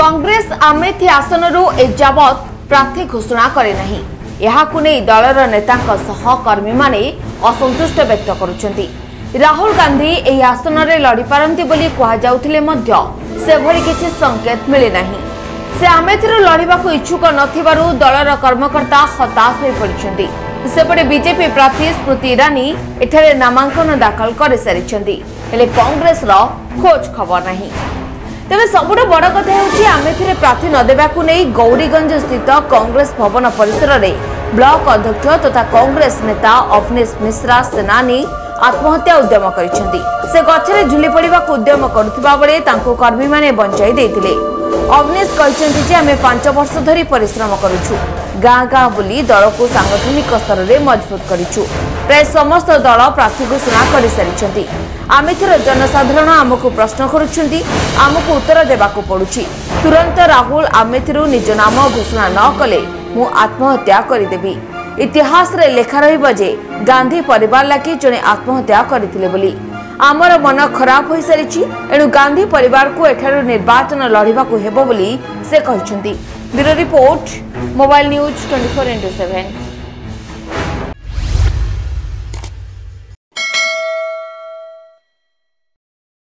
କଂଗ୍ରେସ ଆମେଥି ଆସନରୁ ଏଯାବତ୍ ପ୍ରାର୍ଥୀ ଘୋଷଣା କରିନାହିଁ ଏହାକୁ ନେଇ ଦଳର ନେତାଙ୍କ ସହ କର୍ମୀମାନେ ଅସନ୍ତୁଷ୍ଟ ବ୍ୟକ୍ତ କରୁଛନ୍ତି। ରାହୁଲ ଗାନ୍ଧୀ ଏହି ଆସନରେ ଲଢ଼ିପାରନ୍ତି ବୋଲି କୁହାଯାଉଥିଲେ ମଧ୍ୟ ସେଭଳି କିଛି ସଂକେତ ମିଳିନାହିଁ ସେ ଆମେଥିରୁ ଲଢ଼ିବାକୁ ଇଚ୍ଛୁକ ନଥିବାରୁ ଦଳର କର୍ମକର୍ତ୍ତା ହତାଶ ହୋଇପଡ଼ିଛନ୍ତି ସେପଟେ ବିଜେପି ପ୍ରାର୍ଥୀ ସ୍ମୃତି ଇରାନୀ ଏଠାରେ ନାମାଙ୍କନ ଦାଖଲ କରିସାରିଛନ୍ତି। ହେଲେ କଂଗ୍ରେସର ଖୋଜ ଖବର ନାହିଁ। ତେବେ ସବୁଠୁ ବଡ଼ କଥା ହେଉଛି ଆମେଥିରେ ପ୍ରାର୍ଥୀ ନ ଦେବାକୁ ନେଇ ଗୌରୀଗଞ୍ଜ ସ୍ଥିତ କଂଗ୍ରେସ ଭବନ ପରିସରରେ ବ୍ଲକ ଅଧ୍ୟକ୍ଷ ତଥା କଂଗ୍ରେସ ନେତା ଅଭନେଶ ମିଶ୍ରା ସେନାନୀ ଆତ୍ମହତ୍ୟା ଉଦ୍ୟମ କରିଛନ୍ତି। ସେ ଗଛରେ ଝୁଲି ପଡ଼ିବାକୁ ଉଦ୍ୟମ କରୁଥିବା ବେଳେ ତାଙ୍କୁ କର୍ମୀମାନେ ବଞ୍ଚାଇ ଦେଇଥିଲେ। ଅଭନେଶ କହିଛନ୍ତି ଯେ ଆମେ ପାଞ୍ଚ ବର୍ଷ ଧରି ପରିଶ୍ରମ କରୁଛୁ। ଗାଁ ଗାଁ ବୁଲି ଦଳକୁ ସାଂଗଠନିକ ସ୍ତରରେ ମଜବୁତ କରିଛୁ। ପ୍ରାୟ ସମସ୍ତ ଦଳ ପ୍ରାର୍ଥୀ ଘୋଷଣା କରିସାରିଛନ୍ତି। ଆମେଥିର ଜନସାଧାରଣ ଆମକୁ ପ୍ରଶ୍ନ କରୁଛନ୍ତି ଆମକୁ ଉତ୍ତର ଦେବାକୁ ପଡୁଛି। ତୁରନ୍ତ ରାହୁଲ ଆମେଥିରୁ ନିଜ ନାମ ଘୋଷଣା ନ କଲେ ମୁଁ ଆତ୍ମହତ୍ୟା କରିଦେବି। ଇତିହାସରେ ଲେଖା ରହିବ ଯେ ଗାନ୍ଧୀ ପରିବାର ଲାଗି ଜଣେ ଆତ୍ମହତ୍ୟା କରିଥିଲେ ବୋଲି। ଆମର ମନ ଖରାପ ହୋଇସାରିଛି ଏଣୁ ଗାନ୍ଧୀ ପରିବାରକୁ ଏଠାରୁ ନିର୍ବାଚନ ଲଢ଼ିବାକୁ ହେବ ବୋଲି ସେ କହିଛନ୍ତି। Bureau report mobile news twenty four into seven.